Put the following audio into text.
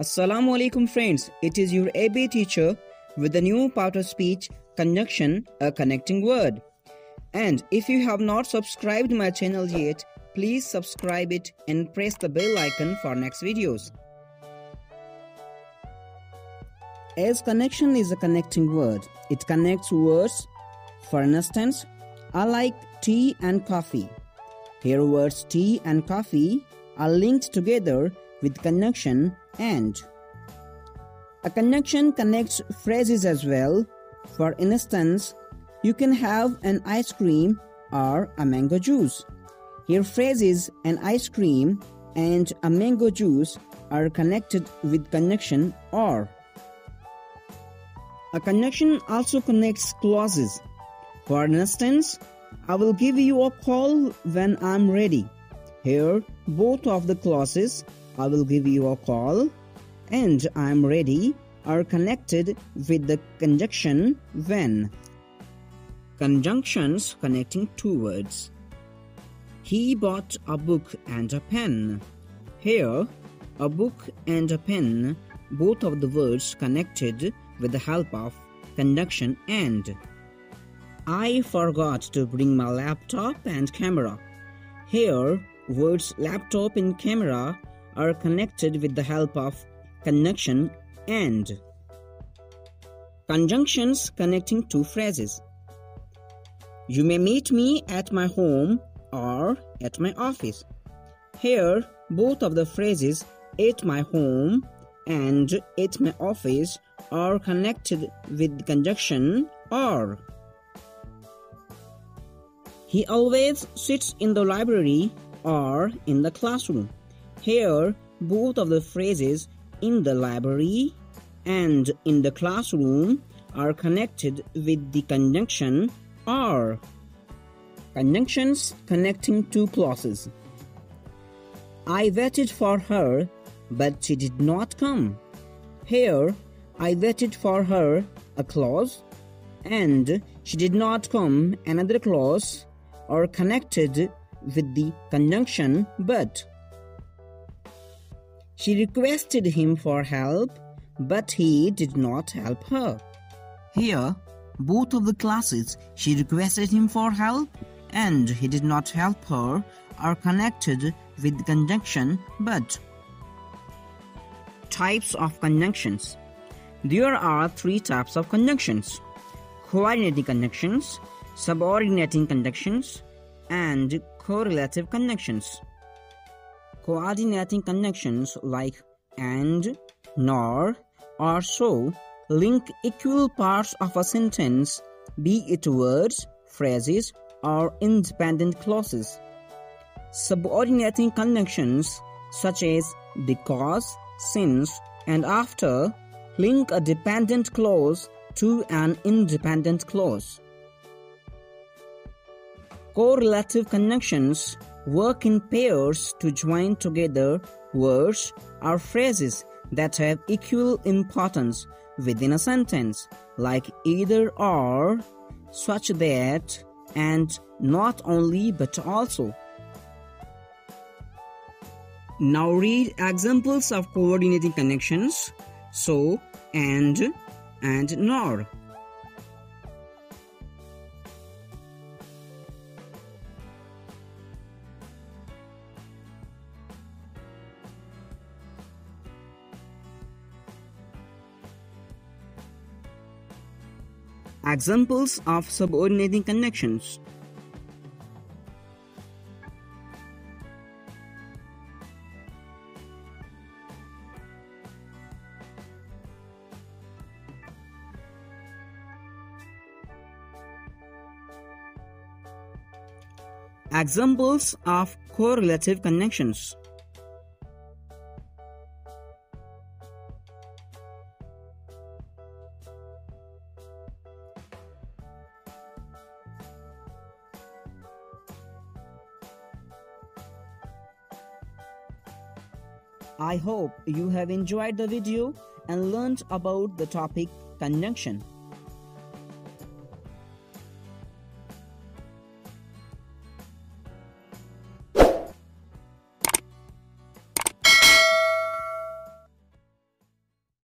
Assalamu alaikum friends, it is your AB teacher with the new part of speech conjunction a connecting word. And if you have not subscribed my channel yet, please subscribe it and press the bell icon for next videos. As conjunction is a connecting word, it connects words. For instance, I like tea and coffee. Here words tea and coffee are linked together with conjunction and. A conjunction connects phrases as well. For instance, you can have an ice cream or a mango juice. Here phrases an ice cream and a mango juice are connected with conjunction or. A conjunction also connects clauses. For instance, I will give you a call when I'm ready. Here, both of the clauses, I will give you a call and I'm ready, are connected with the conjunction when. Conjunctions connecting two words. He bought a book and a pen. Here, a book and a pen, both of the words connected with the help of conjunction and. I forgot to bring my laptop and camera. Here, words laptop and camera are connected with the help of conjunction and. Conjunctions connecting two phrases. You may meet me at my home or at my office. Here, both of the phrases at my home and at my office are connected with the conjunction or. He always sits in the library or in the classroom. Here, both of the phrases in the library and in the classroom are connected with the conjunction are. Conjunctions connecting two clauses. I waited for her, but she did not come. Here, I waited for her, a clause, and she did not come, another clause, are connected with the conjunction but. She requested him for help, but he did not help her. Here, both of the clauses she requested him for help and he did not help her are connected with conjunction but. Types of conjunctions There are three types of conjunctions coordinating conjunctions, subordinating conjunctions, and correlative conjunctions. Coordinating conjunctions like and, nor, or so link equal parts of a sentence, be it words, phrases, or independent clauses. Subordinating conjunctions such as because, since, and after link a dependent clause to an independent clause. Correlative conjunctions work in pairs to join together words or phrases that have equal importance within a sentence, like either or, such that, and not only but also. Now read examples of coordinating conjunctions so, and, and nor. Examples of subordinating conjunctions. Examples of correlative conjunctions. I hope you have enjoyed the video and learned about the topic conjunction.